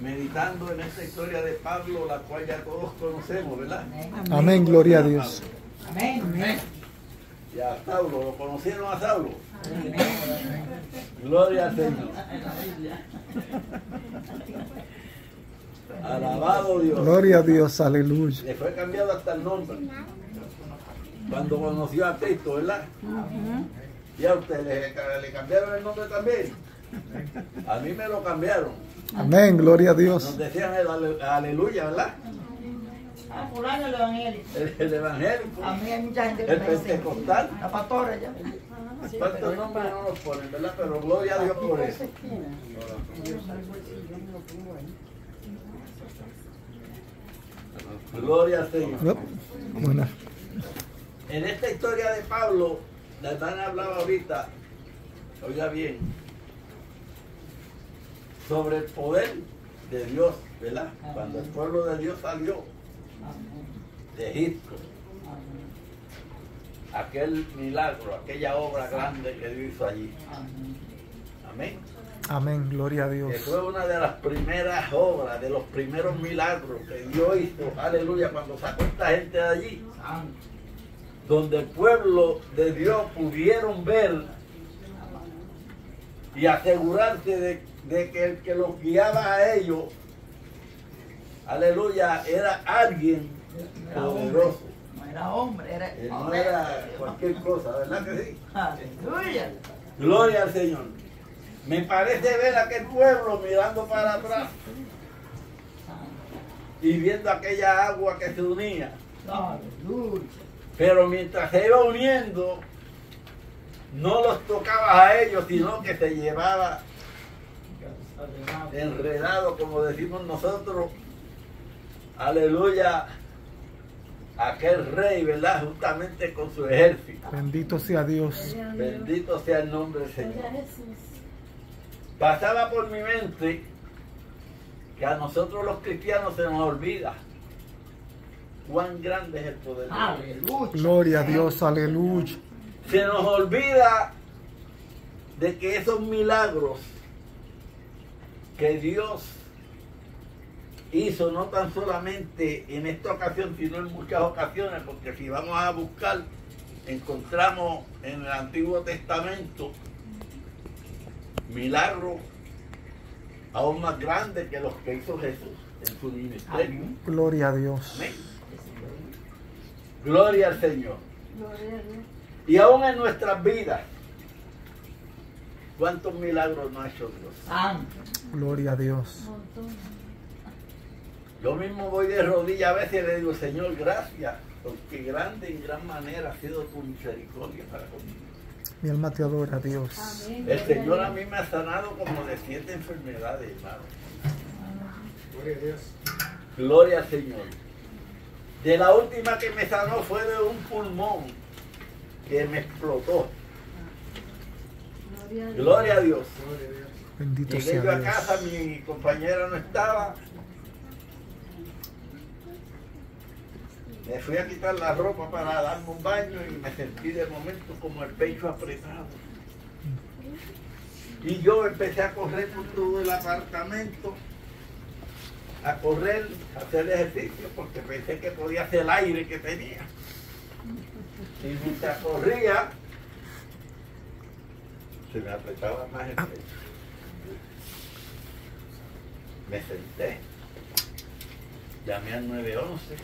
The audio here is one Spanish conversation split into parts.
meditando en esta historia de Pablo, la cual ya todos conocemos, ¿verdad? Amén, gloria a Dios. Amén. Y a Saulo, ¿lo conocieron a Saulo? Gloria al Señor. Alabado Dios. Gloria a Dios, aleluya. Le fue cambiado hasta el nombre. Cuando conoció a Cristo, ¿verdad? Y a usted le, le cambiaron el nombre también. A mí me lo cambiaron. Amén, gloria a Nos Dios. decían el ale- aleluya, ¿verdad? Ah, fulano el evangélico. El, el evangélico, A mí hay mucha gente que el me dice. pentecostal. La pastora ya. ¿Cuántos nombres no nos ponen, verdad? Pero gloria a Dios por eso. Gloria al Señor. En esta historia de Pablo, la hermana hablaba ahorita, oiga bien, sobre el poder de Dios, ¿verdad? Cuando el pueblo de Dios salió de Egipto, aquel milagro, aquella obra grande que Dios hizo allí. Amén. Amén, gloria a Dios. Que fue una de las primeras obras, de los primeros milagros que Dios hizo, aleluya, cuando sacó esta gente de allí. donde el pueblo de Dios pudieron ver y asegurarse de, de que el que los guiaba a ellos, aleluya, era alguien Era hombre. poderoso. No era hombre, era Él no era cualquier cosa, ¿verdad que sí? Aleluya. Gloria al Señor. Me parece ver aquel pueblo mirando para atrás y viendo aquella agua que se unía. Aleluya. Pero mientras se iba uniendo, no los tocaba a ellos, sino que se llevaba enredado, como decimos nosotros. Aleluya. Aquel rey, ¿verdad? Justamente con su ejército. Bendito sea Dios. Bendito sea el nombre del Señor. Pasaba por mi mente que a nosotros los cristianos se nos olvida cuán grande es el poder de Dios. Aleluya. Gloria a Dios, aleluya. Se nos olvida de que esos milagros que Dios hizo no tan solamente en esta ocasión, sino en muchas ocasiones, porque si vamos a buscar, encontramos en el Antiguo Testamento milagros aún más grandes que los que hizo Jesús en su ministerio. Amén. Gloria a Dios. Amén. Gloria al Señor. Y aún en nuestras vidas, ¿cuántos milagros no ha hecho Dios? Gloria a Dios. Yo mismo voy de rodillas a veces y le digo, Señor, gracias, porque grande en gran manera ha sido tu misericordia para conmigo. Mi alma te adora, Dios. El Señor a mí me ha sanado como de siete enfermedades, hermano. Gloria al Señor. De la última que me sanó fue de un pulmón que me explotó. Gloria a Dios. Bendito Llegué sea yo a casa, mi compañera no estaba. Me fui a quitar la ropa para darme un baño y me sentí de momento como el pecho apretado. Y yo empecé a correr por todo el apartamento, a correr, a hacer ejercicio, porque pensé que podía hacer el aire que tenía. Y mientras corría, se me apretaba más el pecho. Me senté, llamé al 911,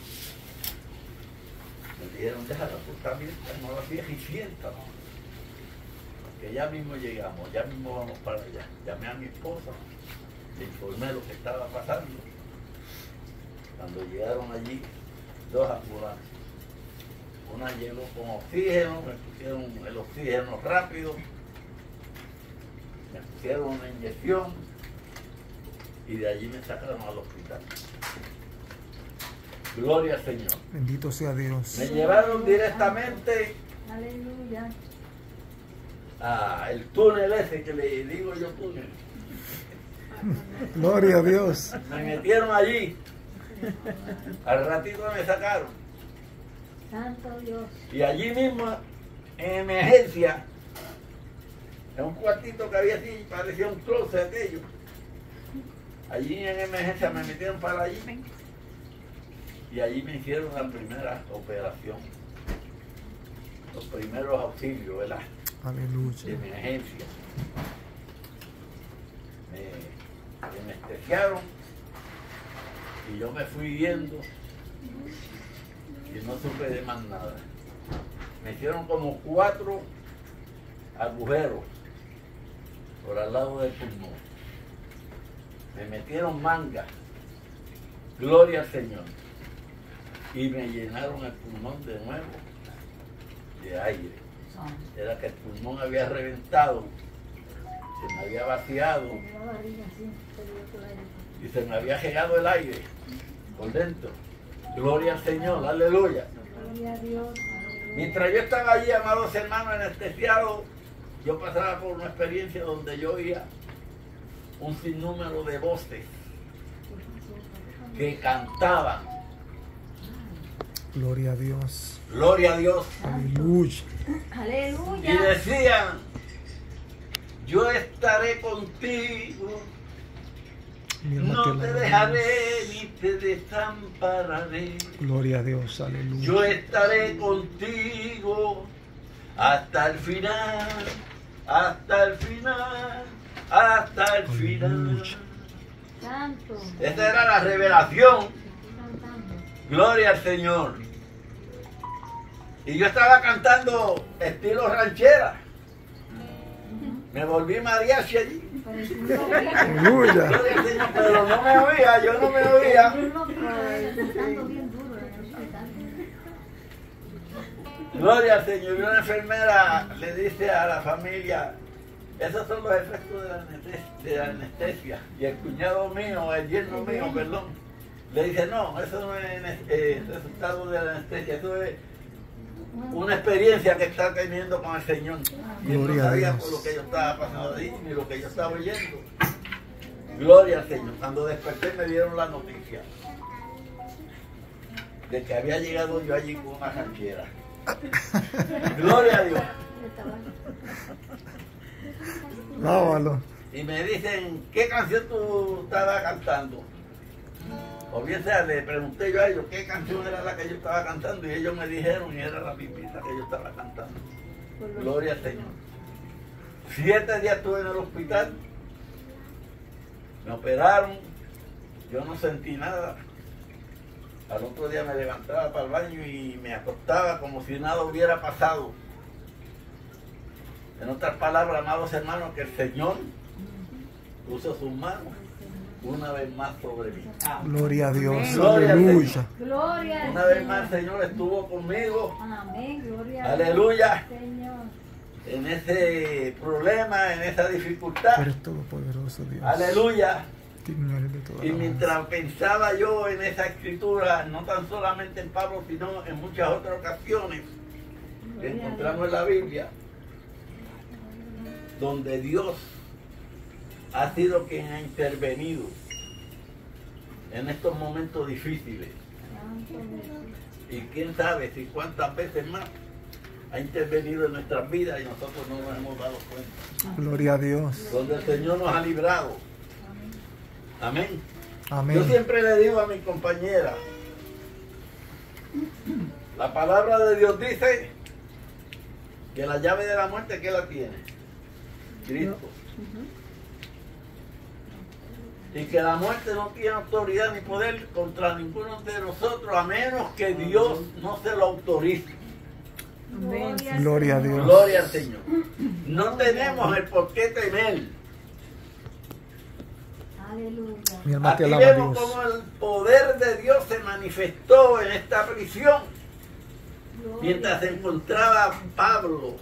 me dijeron, déjala, tú estás bien, no la fijas y siéntate. Que ya mismo llegamos, ya mismo vamos para allá. Llamé a mi esposa, le informé lo que estaba pasando. Cuando llegaron allí, dos ambulancias. Una llegó con oxígeno, me pusieron el oxígeno rápido, me pusieron una inyección y de allí me sacaron al hospital. Gloria al Señor. Bendito sea Dios. Me llevaron directamente Aleluya. a el túnel ese que le digo yo túnel. Gloria a Dios. Me metieron allí. Al ratito me sacaron. Santo Dios. Y allí mismo, en emergencia, en un cuartito que había así, parecía un closet aquello. Allí en emergencia me metieron para allí. Y allí me hicieron la primera operación. Los primeros auxilios, ¿verdad? De Aleluya. emergencia. Me, me anestesiaron y yo me fui viendo y no supe de más nada. Me hicieron como cuatro agujeros por al lado del pulmón. Me metieron manga. Gloria al Señor. Y me llenaron el pulmón de nuevo de aire. Era que el pulmón había reventado, se me había vaciado y se me había llegado el aire por dentro. Gloria al Señor, aleluya. Mientras yo estaba allí, amados hermanos, anestesiados, yo pasaba por una experiencia donde yo oía un sinnúmero de voces que cantaban. Gloria a Dios. Gloria a Dios. Aleluya. Y decían, yo estaré contigo, no te dejaré ni te desampararé. Gloria a Dios. Yo Aleluya. estaré contigo hasta el final, hasta el final, hasta el final. Esta era la revelación. Gloria al Señor. Y yo estaba cantando estilo ranchera. Me volví mariachi allí. Pero no me oía, yo no me oía. Un loco, eh, cantando bien duro en el hospital. Gloria al Señor. Y una enfermera le dice a la familia, esos son los efectos de la anestesia. De la anestesia. Y el cuñado mío, el yerno mío, perdón, le dice, no, eso no es eh, resultado de la anestesia, eso es una experiencia que está teniendo con el Señor. Y él no sabía por lo que yo estaba pasando ahí, ni lo que yo estaba oyendo. Gloria al Señor. Cuando desperté me dieron la noticia de que había llegado yo allí con una ranchera. Gloria a Dios. Lábalo. Y me dicen, ¿qué canción tú estabas cantando? O bien sea, le pregunté yo a ellos qué canción era la que yo estaba cantando y ellos me dijeron y era la mismita que yo estaba cantando. Gloria al Señor. Siete días estuve en el hospital, me operaron, yo no sentí nada. Al otro día me levantaba para el baño y me acostaba como si nada hubiera pasado. En otras palabras, amados hermanos, que el Señor puso sus manos una vez más sobre mí. Gloria a Dios. Gloria al Aleluya. Gloria al Una vez más Señor. el Señor estuvo conmigo Amén. Gloria a Aleluya. Señor. en ese problema, en esa dificultad. eres todopoderoso, Dios. Aleluya. De toda Y mientras pensaba yo en esa escritura, no tan solamente en Pablo, sino en muchas otras ocasiones que encontramos en la Biblia, donde Dios ha sido quien ha intervenido en estos momentos difíciles. Y quién sabe si cuántas veces más ha intervenido en nuestras vidas y nosotros no nos hemos dado cuenta. Gloria a Dios. Donde el Señor nos ha librado. Amén. Yo Amén. siempre le digo a mi compañera, la palabra de Dios dice que la llave de la muerte, ¿qué la tiene? Cristo. Y que la muerte no tiene autoridad ni poder contra ninguno de nosotros, a menos que Dios no se lo autorice. Gloria Gloria a. Dios. Gloria al Señor. No tenemos el por qué temer. Aleluya. Mi alma te Aquí alaba, vemos Dios. cómo el poder de Dios se manifestó en esta prisión. Gloria mientras se encontraba Pablo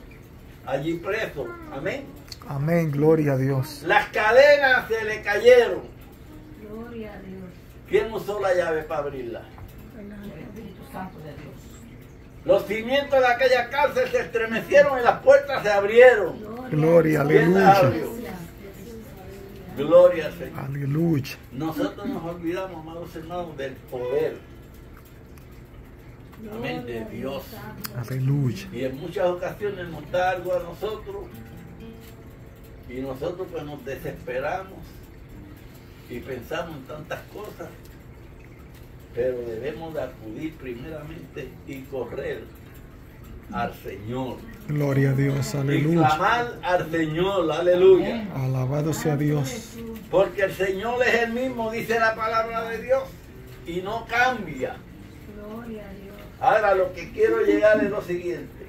allí preso. Amén. Amén. Gloria a Dios. Las cadenas se le cayeron. Gloria a Dios. ¿Quién usó la llave para abrirla? El Espíritu Santo de Dios. Los cimientos de aquella cárcel se estremecieron y las puertas se abrieron. Gloria, a Dios. aleluya. Gracias. Gloria al Señor. Aleluya. Nosotros nos olvidamos, amados hermanos, del poder. Amén, de Dios. Aleluya. Y en muchas ocasiones nos da algo a nosotros y nosotros pues nos desesperamos y pensamos en tantas cosas, pero debemos de acudir primeramente y correr al Señor. Gloria a Dios. Y Aleluya. clamar al Señor, aleluya. Alabado sea Dios. Porque el Señor es el mismo, dice la palabra de Dios, y no cambia. Gloria a Dios. Ahora lo que quiero llegar es lo siguiente.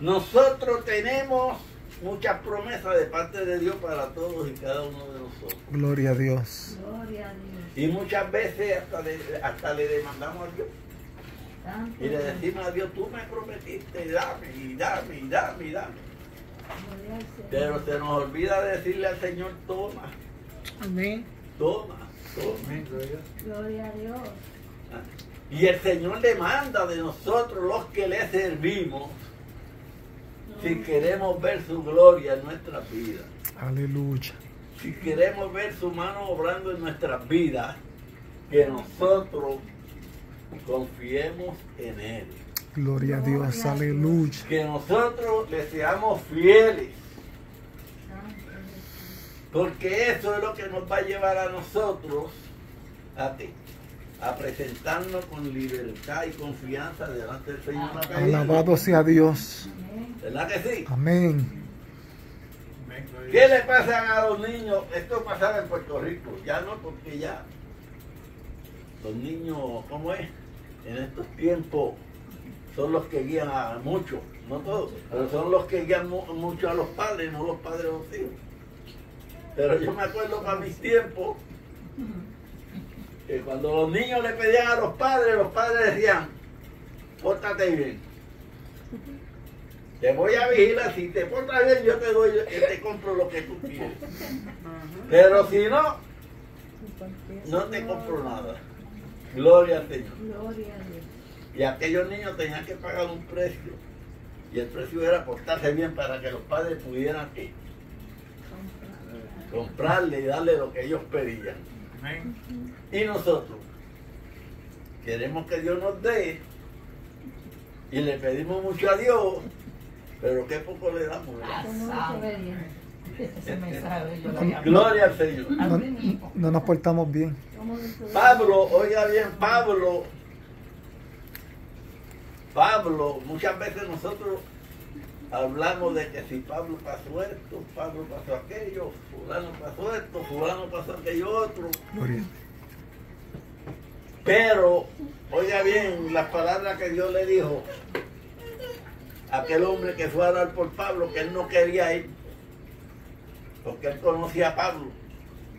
Nosotros tenemos muchas promesas de parte de Dios para todos y cada uno de nosotros. Gloria a Dios. Gloria a Dios. Y muchas veces hasta le, hasta le demandamos a Dios. Santo Y le decimos a Dios, tú me prometiste, dame, y dame, y dame, y dame. Pero se nos olvida decirle al Señor, toma, Amén. toma, toma. Gloria a Dios. Y el Señor demanda de nosotros los que le servimos si queremos ver su gloria en nuestras vidas. Aleluya. Si queremos ver su mano obrando en nuestras vidas, que nosotros confiemos en Él. Gloria a Dios. Aleluya. Que nosotros le seamos fieles. Porque eso es lo que nos va a llevar a nosotros a, ti, a presentarnos con libertad y confianza delante del Señor. Alabado sea Dios. ¿Verdad que sí? Amén. ¿Qué le pasa a los niños? Esto pasaba en Puerto Rico, ya no, porque ya los niños, ¿cómo es? En estos tiempos son los que guían a muchos, no todos, pero son los que guían mu- mucho a los padres, no los padres a los hijos. Pero yo me acuerdo para mis tiempos que cuando los niños le pedían a los padres, los padres decían, pórtate bien. Te voy a vigilar, si te portas bien yo te doy, yo te compro lo que tú quieres. Pero si no, no te compro nada. Gloria al Señor. Gloria a Dios. Y aquellos niños tenían que pagar un precio. Y el precio era portarse bien para que los padres pudieran ¿qué? comprarle y darle lo que ellos pedían. Y nosotros queremos que Dios nos dé y le pedimos mucho a Dios, pero qué poco le damos. ¿verdad? Ese mensaje yo Gloria al Señor. No, no nos portamos bien. Pablo, oiga bien, Pablo, Pablo, muchas veces nosotros hablamos de que si Pablo pasó esto, Pablo pasó aquello, fulano pasó esto, fulano pasó aquello otro, Gloria. pero oiga bien las palabras que Dios le dijo a aquel hombre que fue a orar por Pablo, que él no quería ir, porque él conocía a Pablo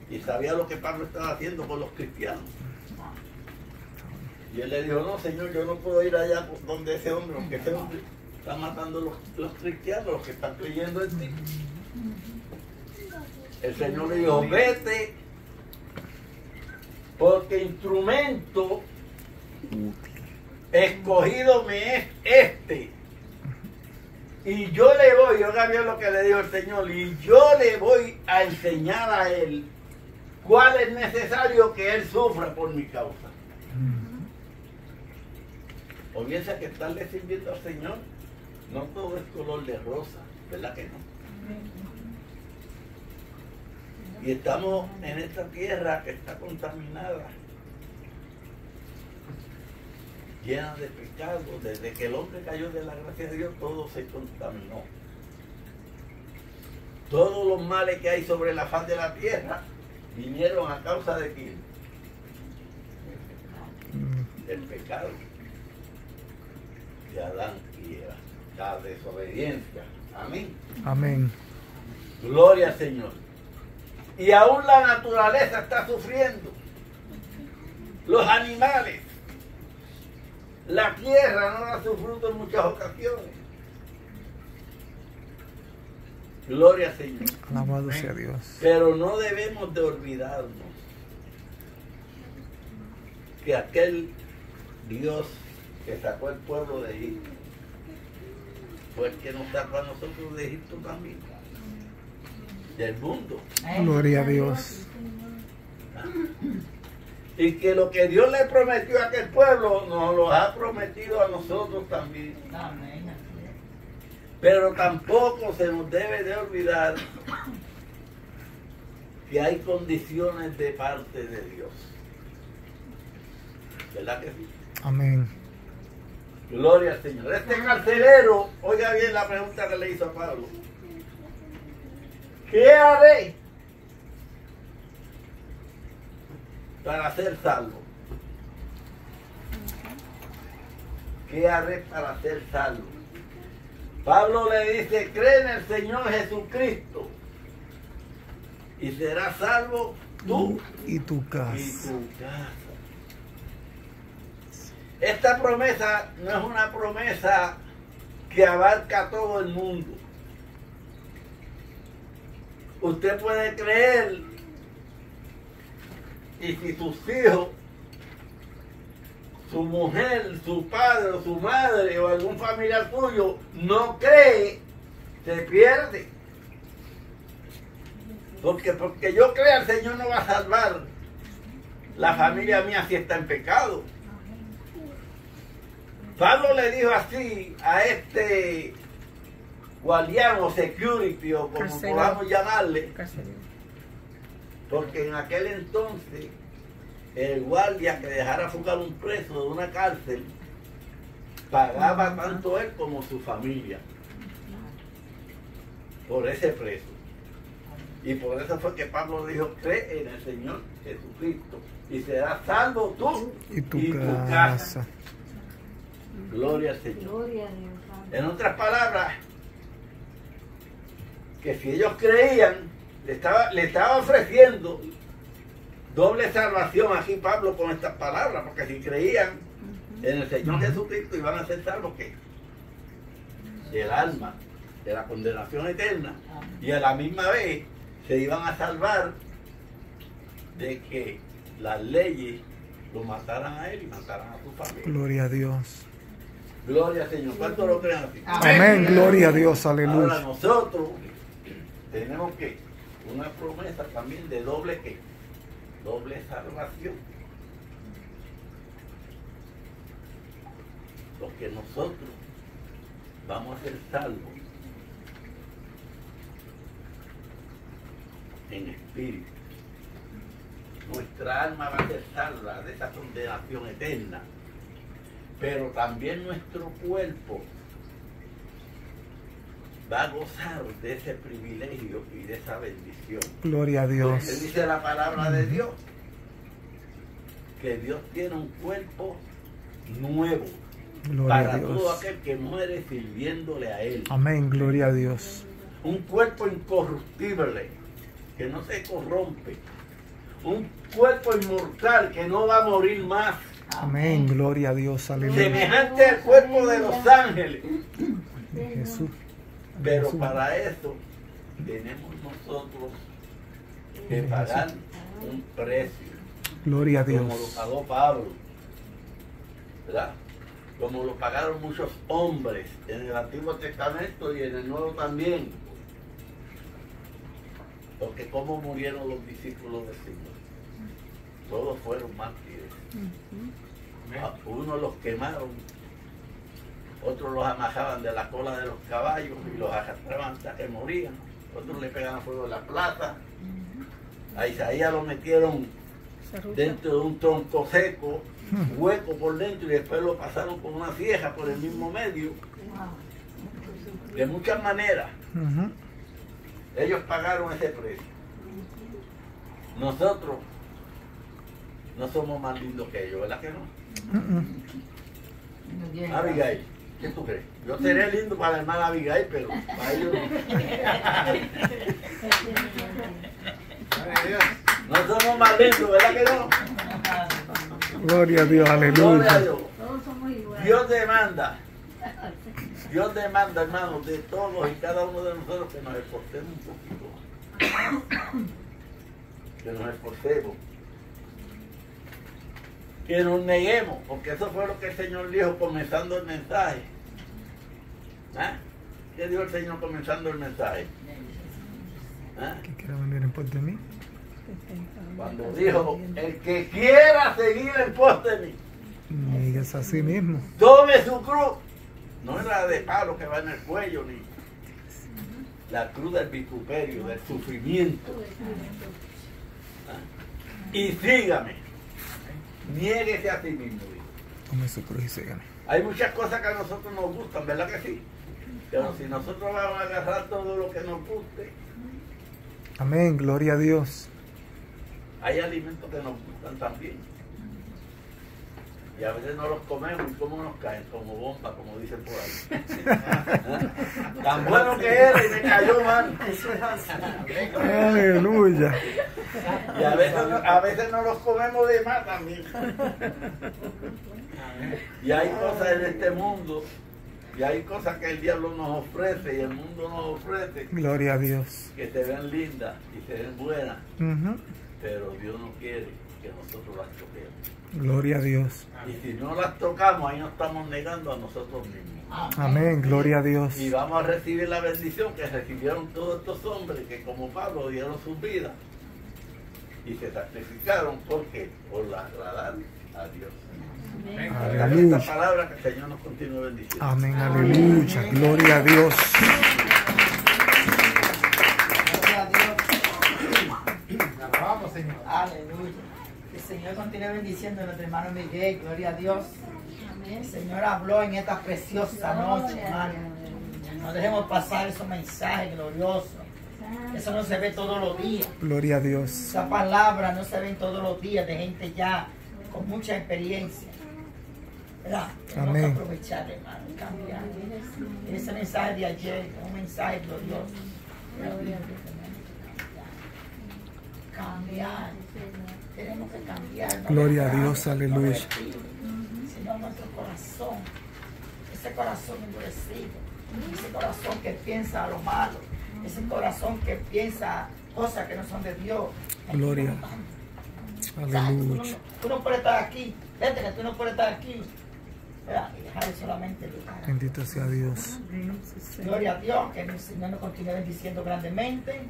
y sabía lo que Pablo estaba haciendo con los cristianos. Y él le dijo, no, señor, yo no puedo ir allá donde ese hombre, porque ese hombre está matando los, los cristianos, los que están creyendo en ti. El Señor le dijo, vete, porque instrumento escogido me es este. Y yo le voy, oiga bien lo que le dijo el Señor, y yo le voy a enseñar a él cuál es necesario que él sufra por mi causa. O piensa que estarle sirviendo al Señor, no todo es color de rosa, ¿verdad que no? Y estamos en esta tierra que está contaminada, llena de pecados. Desde que el hombre cayó de la gracia de Dios, todo se contaminó. Todos los males que hay sobre la faz de la tierra vinieron a causa de quién? Del pecado de Adán y Eva, la desobediencia. Amén. Amén. Gloria al Señor. Y aún la naturaleza está sufriendo. Los animales. La tierra no da su fruto en muchas ocasiones. Gloria al Señor. Alabado sea Dios. Pero no debemos de olvidarnos que aquel Dios que sacó al pueblo de Egipto fue el que nos sacó a nosotros de Egipto también, del mundo. Gloria a Dios. Y que lo que Dios le prometió a aquel pueblo nos lo ha prometido a nosotros también. Amén. Pero tampoco se nos debe de olvidar que hay condiciones de parte de Dios. ¿Verdad que sí? Amén. Gloria al Señor. Este carcelero, oiga bien la pregunta que le hizo a Pablo. ¿Qué haré para ser salvo? ¿Qué haré para ser salvo? Pablo le dice, cree en el Señor Jesucristo y serás salvo tú Y tu y casa. tu casa. Esta promesa no es una promesa que abarca a todo el mundo. Usted puede creer y si sus hijos, su mujer, su padre o su madre o algún familiar suyo no cree, se pierde. Porque porque yo crea el Señor no va a salvar la familia mía si está en pecado. Pablo le dijo así a este guardiano security o como podamos llamarle. Porque en aquel entonces el guardia que dejara fugar un preso de una cárcel pagaba tanto él como su familia por ese preso. Y por eso fue que Pablo dijo, cree en el Señor Jesucristo y serás salvo tú Y tu y tu casa. Gloria al Señor. Gloria a Dios. Padre. En otras palabras, que si ellos creían, le estaba, le estaba ofreciendo doble salvación aquí Pablo con estas palabras, porque si creían en el Señor Jesucristo iban a ser salvos ¿qué? del alma, de la condenación eterna, y a la misma vez se iban a salvar de que las leyes lo mataran a él y mataran a su familia. Gloria a Dios. Gloria al Señor. ¿Cuánto lo creen así? Amén. Gloria a Dios. Ahora Aleluya. nosotros tenemos que una promesa también de doble que doble salvación. Porque nosotros vamos a ser salvos en espíritu. Nuestra alma va a ser salva de esa condenación eterna. Pero también nuestro cuerpo va a gozar de ese privilegio y de esa bendición. Gloria a Porque Dios. dice la palabra de Dios que Dios tiene un cuerpo nuevo Gloria a para todo aquel que muere sirviéndole a Él. Amén. Gloria a Dios. Un cuerpo incorruptible que no se corrompe. Un cuerpo inmortal que no va a morir más. Amén. Gloria a Dios. Aleluya. Semejante al cuerpo de los ángeles. Jesús. Pero para eso tenemos nosotros que pagar un precio. Gloria a como lo Dios. pagó Pablo, ¿verdad? Como lo pagaron muchos hombres en el Antiguo Testamento y en el Nuevo también. Porque cómo murieron los discípulos del Señor. Todos fueron mártires. A Unos los quemaron, otros los amajaban de la cola de los caballos y los arrastraban hasta que morían. Otros le pegaban fuego en la plaza. A Isaías lo metieron dentro de un tronco seco, hueco por dentro y después lo pasaron con una vieja por el mismo medio. De muchas maneras, ellos pagaron ese precio. Nosotros no somos más lindos que ellos, ¿verdad que no? Abigail, ¿qué tú crees? Yo seré lindo para la hermana Abigail, pero para ellos no. No somos más lindos, ¿verdad que no? Gloria a Dios. Gloria a Aleluya. Dios. Todos somos iguales. Dios demanda, Dios demanda, hermanos, de todos y cada uno de nosotros que nos esforcemos un poquito. Que nos esforcemos. Que nos neguemos, porque eso fue lo que el Señor dijo comenzando el mensaje. ¿Ah? ¿Qué dijo el Señor comenzando el mensaje? ¿Ah? Que quiera venir en pos de mí. Cuando dijo, el que quiera seguir en pos de mí, Niegues a sí mismo. tome su cruz. No es la de palo que va en el cuello, ni la cruz del vituperio, del sufrimiento. ¿Ah? Y sígame. Niéguese a sí mismo. Tome su cruz y sígame. Hay muchas cosas que a nosotros nos gustan, ¿verdad que sí? Pero si nosotros vamos a agarrar todo lo que nos guste, Amén, gloria a Dios. hay alimentos que nos gustan también. Y a veces no los comemos y cómo nos caen, como bomba, como dicen por ahí. Tan bueno que era y me cayó mal. Eso es así. Aleluya. Y a veces, a veces no los comemos de más también. Y hay cosas en este mundo, y hay cosas que el diablo nos ofrece y el mundo nos ofrece, Gloria a Dios. que se ven lindas y se ven buenas, pero Dios no quiere que nosotros las toquemos. Gloria a Dios. Y si no las tocamos, ahí nos estamos negando a nosotros mismos. Amén, gloria a Dios. Y vamos a recibir la bendición que recibieron todos estos hombres que como Pablo dieron sus vidas y se sacrificaron porque por la agradar a Dios. Esta Aleluya. palabra que el Señor nos continúe bendiciendo. Amén, aleluya. Gloria a Dios. Gloria a Dios. Alabamos, Señor. Aleluya. Señor continúe bendiciendo a nuestro hermano Miguel. Gloria a Dios. El Señor habló en esta preciosa noche, hermano. No dejemos pasar esos mensajes gloriosos. Eso no se ve todos los días. Gloria a Dios. Esa palabra no se ven todos los días de gente ya con mucha experiencia. ¿Verdad? Tenemos Amén. que aprovechar, hermano, y cambiar. Ese mensaje de ayer, es un mensaje glorioso. Cambiar. Tenemos que cambiar. ¿no? Gloria a Dios, aleluya. Señor, nuestro corazón, ese corazón endurecido, ese corazón que piensa lo malo, ese corazón que piensa cosas que no son de Dios. Gloria. Aleluya. tú no puedes estar aquí, vete que tú no puedes estar aquí. ¿verdad? Y dejar solamente. Bendito sea Dios. Gloria a Dios, que el Señor nos continúe bendiciendo grandemente.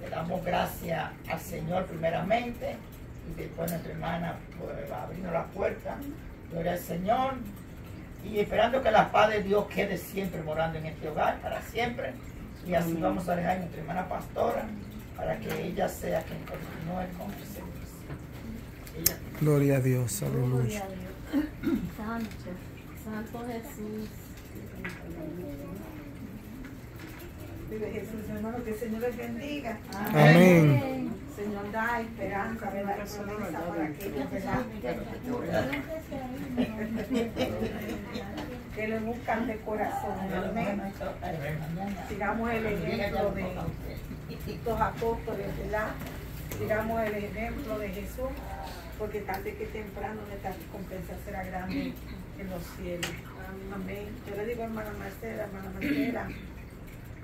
Le damos gracias al Señor primeramente y después nuestra hermana pues, va a abrirnos la puerta. Gloria al Señor. Y esperando que la paz de Dios quede siempre morando en este hogar, para siempre. Y así vamos a dejar a nuestra hermana pastora para que ella sea quien continúe con el. Ella Gloria a Dios. Gloria Aleluya. a Dios. Santo, Santo Jesús. Vive Jesús, hermano, que el Señor les bendiga. Amén. El Señor da esperanza, ¿verdad? Promesa para aquellos ¿verdad? que le buscan de corazón. Amén. Sigamos el ejemplo de estos apóstoles, ¿verdad? Sigamos el ejemplo de Jesús, porque tarde que temprano nuestra recompensa será grande en los cielos. Amén. Yo le digo, hermana Marcela, hermana Marcela,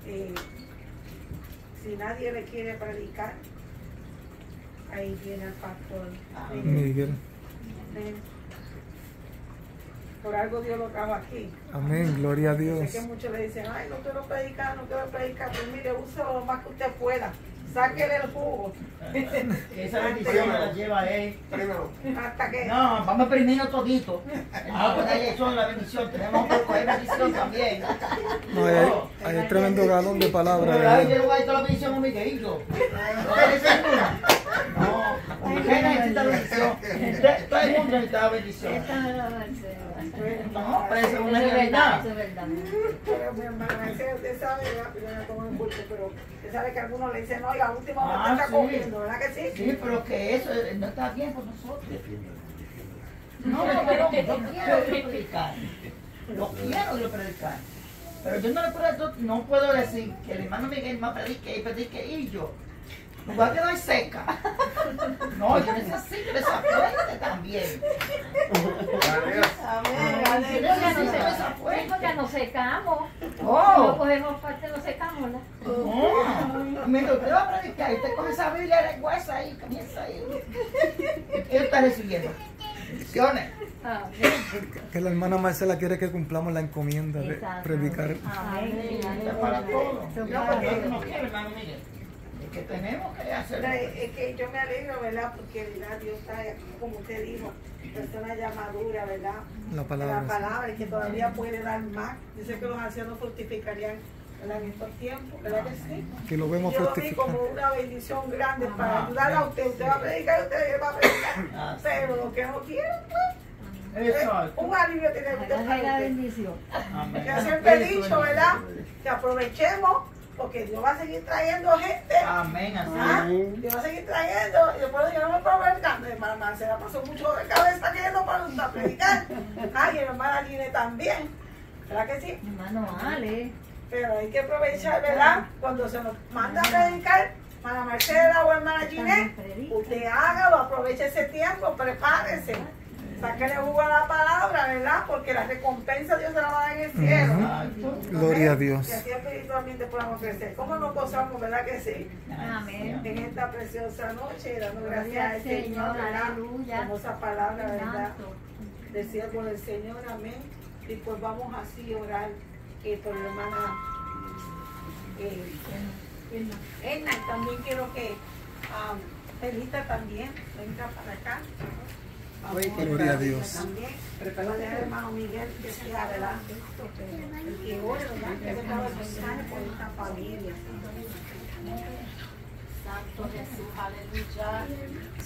eh, si nadie le quiere predicar, ahí viene el pastor. Amén. Miguel. Amén. Por algo Dios lo trajo aquí. Amén. Gloria a Sé Dios. que muchos le dicen, ay, no quiero predicar, no quiero predicar. Pues mire, úselo lo más que usted pueda. Sáquele el jugo. Esa bendición me la lleva él. Primero. Hasta que. No, vamos primero todito. Ah, pues ahí son la bendición. Tenemos que coger bendición también. No, hay, hay un tremendo galón de palabras. Yo le voy a dar toda la bendición a Miguelito. ¿No te dice ninguna? No, usted necesita bendición. Usted- Todo el mundo necesita bendición. No pero eso es una realidad. Pero mi hermana, usted sabe. Yo no tomo un bulto, pero usted sabe que algunos le dicen, no, la última hora está sí. cogiendo, ¿verdad que sí? Sí, pero que eso no está bien por nosotros. No, no, no, yo quiero predicar. Lo quiero yo predicar. Pero yo no le puedo, no puedo decir que el hermano Miguel más predique y predique y yo. Me voy a quedar seca. No, yo necesito esa fuente también. Amén, porque nos secamos. No cogemos parte, nos secamos. ¿no? no. Mientras usted va a predicar y usted coge esa Biblia de huesa ahí, comienza ahí. ¿Qué está recibiendo? Bendiciones. Que la hermana Marcela quiere que cumplamos la encomienda de predicar. Amén. Para todo. Es que tenemos que hacerlo. es que yo me alegro, ¿verdad? Porque ¿verdad? Dios está, como usted dijo, persona ya madura, ¿verdad? La La palabra. palabra y que todavía puede dar más. Dice que los ancianos fructificarían ¿verdad? En estos tiempos, ¿verdad que sí? Y lo vemos Yo lo vi fructificar. como una bendición grande para Amén. ayudarla a usted. Usted va a predicar, usted va a predicar. Ah. Pero lo que no quiere, pues, Exacto. un alivio tiene usted para usted. bendición. Amén. Yo siempre he dicho, ¿verdad? Que aprovechemos porque Dios va a seguir trayendo gente. Amén, así ¿ah? Dios va a seguir trayendo. Y después yo no me puedo ver grande. Hermana Marcela pasó mucho de cabeza queriendo para para predicar. Y la hermana Gine también. ¿Verdad que sí? Hermano Ale. Pero hay que aprovechar, ¿verdad? Cuando se nos manda a predicar, hermana Marcela o hermana Ginette, usted hágalo, aproveche ese tiempo, prepárese. Sáquele jugo a la palabra, ¿verdad? Porque la recompensa Dios se la va a dar en el cielo. Gloria a. Dios. Y así espiritualmente podamos crecer. ¿Cómo nos gozamos, verdad que sí? Amén. En esta preciosa noche, dando gracias al Señor, aleluya. Hermosa palabra, ¿verdad? Del siervo del Señor, amén. Y pues vamos así a orar eh, por la hermana eh, Edna. También quiero que um, Felita también venga para acá. Gloria a Dios. Santo Jesús, aleluya.